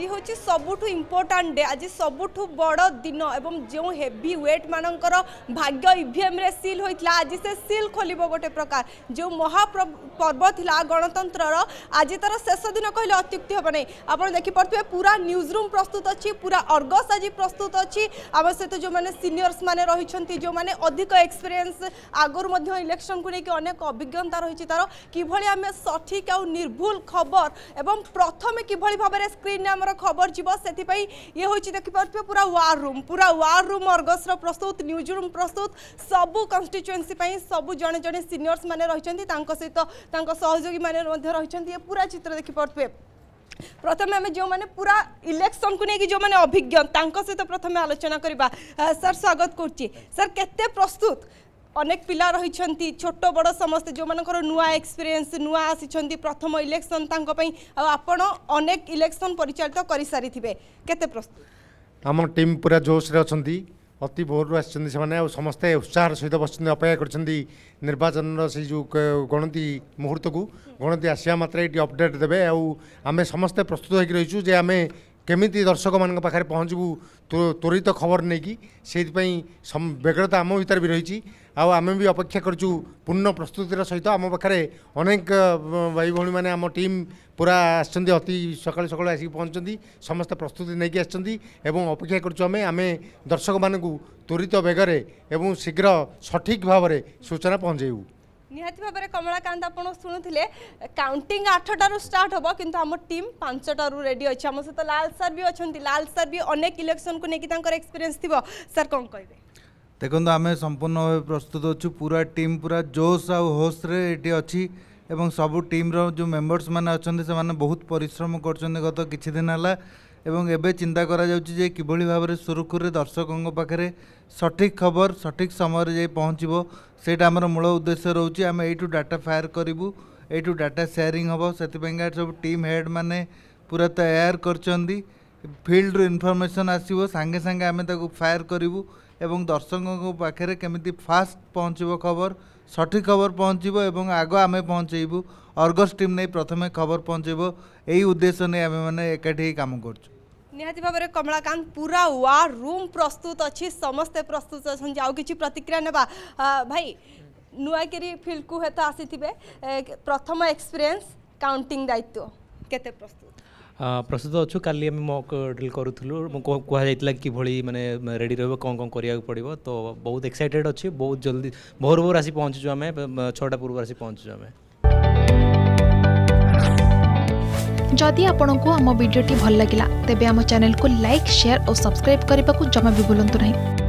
আজি হচ্ছে সবুঠু important day আজি সবুঠু বড় দিন এবং যে হেভি ওয়েট মানকর ভাগ্য ইভিএমরে সিল হয়েছিল আজি সে সিল খোলব গোটে প্রকার যে মহাপর্ব লা গণতন্ত্রর আজি তার শেষ দিন কহিলে অত্যুক্তি হব না আপনার দেখিপারে পুরা নিউজ রুম প্রস্তুত অছি পুরা অর্গস আজি প্রস্তুত অছি আমার সহ যে সিনিয়র্স মানে রয়েছেন যে অধিক এক্সপিরিয়েন্স আগর ইলেকশন কু নিয়ে অনেক অভিজ্ঞতা রয়েছে তার কিভাবে আমি সঠিক আউ নির্ভুল খবর এবং প্রথমে কিভাবে ভাবে স্ক্রিনে আমার ପ୍ରକାର ଖବର ଯିବ ସେଥିପାଇଁ ଇଏ ହେଉଛି ଦେଖିପାରୁଥିବେ ପୁରା ୱାର୍ ରୁମ୍ ପୁରା ୱାର୍ ରୁମ୍ ଅର୍ଗସ୍ର ପ୍ରସ୍ତୁତ ନ୍ୟୁଜ୍ ରୁମ୍ ପ୍ରସ୍ତୁତ ସବୁ କନଷ୍ଟିଚୁଏନ୍ସି ପାଇଁ ସବୁ ଜଣେ ଜଣେ ସିନିୟର୍ସ ମାନେ ରହିଛନ୍ତି ତାଙ୍କ ସହିତ ତାଙ୍କ ସହଯୋଗୀମାନେ ମଧ୍ୟ ରହିଛନ୍ତି ଏ ପୁରା ଚିତ୍ର ଦେଖିପାରୁଥିବେ প্রথমে আমি যে পুরা ইলেকশন কু নিয়ে যে অভিজ্ঞ তাঁর সহ প্রথমে আলোচনা করা স্যার স্বাগত করছি স্যার কেতে প্রস্তুত অনেক পিলা রয়েছেন ছোট বড় সমস্ত যে নূয়া এক্সপিরিয়েন্স নূয়া আসছেন প্রথম ইলেকশন তাঁপাই আপন অনেক ইলেকশন পরিচালিত করে সারি কেতে প্রস্তুত আমার টিম পুরা জোশে অনেক অতি ভোর আসছেন সে সমস্ত উৎসাহের সহ বসছেন অপেক্ষা করছেন নির্বাচন সেই যে গণতি মুহূর্তকু গণতি আসা মাত্রে এটি অপডেট দেবে আমি সমস্ত প্রস্তুত হয়ে রয়েছু যে আমি କେମିତି ଦର୍ଶକମାନଙ୍କ ପାଖରେ ପହଞ୍ଚିବୁ ତ୍ୱରିତ ଖବର ନେଇକି ସେଇଥିପାଇଁ ବ୍ୟଗ୍ରତା ଆମ ଭିତରେ ବି ରହିଛି ଆଉ ଆମେ ବି ଅପେକ୍ଷା କରିଛୁ ପୂର୍ଣ୍ଣ ପ୍ରସ୍ତୁତିର ସହିତ ଆମ ପାଖରେ ଅନେକ ଭାଇ ଭଉଣୀମାନେ ଆମ ଟିମ୍ ପୁରା ଆସିଛନ୍ତି ଅତି ସକାଳୁ ସକାଳୁ ଆସିକି ପହଞ୍ଚନ୍ତି ସମସ୍ତେ ପ୍ରସ୍ତୁତି ନେଇକି ଆସିଛନ୍ତି ଏବଂ ଅପେକ୍ଷା କରୁଛୁ ଆମେ ଆମେ ଦର୍ଶକମାନଙ୍କୁ ତ୍ୱରିତ ବେଗରେ ଏବଂ ଶୀଘ୍ର ସଠିକ୍ ଭାବରେ ସୂଚନା ପହଞ୍ଚାଇବୁ নিহতি ভাবে কমলাকান্ত আপনার শুণুলে কাউন্টিং আঠটার স্টার্ট হব কিন্তু আমার টিম পাঁচটার রেডি অছে আমার সহ লাল স্যার বি অনেক লাল স্যার বি অনেক ইলেকশন কু নেই তাঁর এক্সপিরিয়েন্স থিব স্যার কম কে দেখুন আমি সম্পূর্ণ ভাবে প্রস্তুত অছু পুরা টিম পুরা জোশ আোসরে এটি অছি এবং সবু টিম্র যে মেম্বর্স মানে অনেক সে বহুত পরিশ্রম করছেন গত কিছু দিন হল ଏବଂ ଏବେ ଚିନ୍ତା କରାଯାଉଛି ଯେ କିଭଳି ଭାବରେ ସୁରୁଖୁରୁରେ ଦର୍ଶକଙ୍କ ପାଖରେ ସଠିକ୍ ଖବର ସଠିକ୍ ସମୟରେ ଯାଇ ପହଞ୍ଚିବ ସେଇଟା ଆମର ମୂଳ ଉଦ୍ଦେଶ୍ୟ ରହୁଛି ଆମେ ଏଇଠୁ ଡାଟା ଫାୟାର କରିବୁ ଏଇଠୁ ଡାଟା ସେୟାରିଂ ହେବ ସେଥିପାଇଁକା ସବୁ ଟିମ୍ ହେଡ଼୍ମାନେ ପୁରା ତୟାର କରିଛନ୍ତି ଫିଲ୍ଡରୁ ଇନଫର୍ମେସନ୍ ଆସିବ ସାଙ୍ଗେ ସାଙ୍ଗେ ଆମେ ତାକୁ ଫାୟାର କରିବୁ ଏବଂ ଦର୍ଶକଙ୍କ ପାଖରେ କେମିତି ଫାଷ୍ଟ ପହଞ୍ଚିବ ଖବର সঠিক খবর পৌঁছব এবং আগ আমি পৌঁছাইবু অর্গস টিম নেই প্রথমে খবর পৌঁছাইব এই উদ্দেশ্য নিয়ে আমি মানে একাঠি কাম করছু নিহতি ভাবে কমলাকান্ত পুরা ওয়া রুম প্রস্তুত অছি সমস্তে প্রস্তুত অছেন আউ কিছু প্রতিক্রিয়া নেবা ভাই নুয়াকেরি ফিল্ডকু হয়তো আসিথিবে প্রথম এক্সপিরিয়েন্স কাউন্টিং দায়িত্ব কেতে প্রস্তুত प्रस्तुत अच्छु का मक ड्रिल करूँ कहुला कि मैंने रेडी रोक कौन कौन करा पड़ो तो बहुत एक्साइटेड अच्छे बहुत जल्दी भोर भोर आसी पहुँचु आम छटा पूर्व आँचु आम जदि आपण को आम भिडी भल लगा तेब चेल को लाइक सेयार और सब्सक्राइब करने को जमा भी भूलु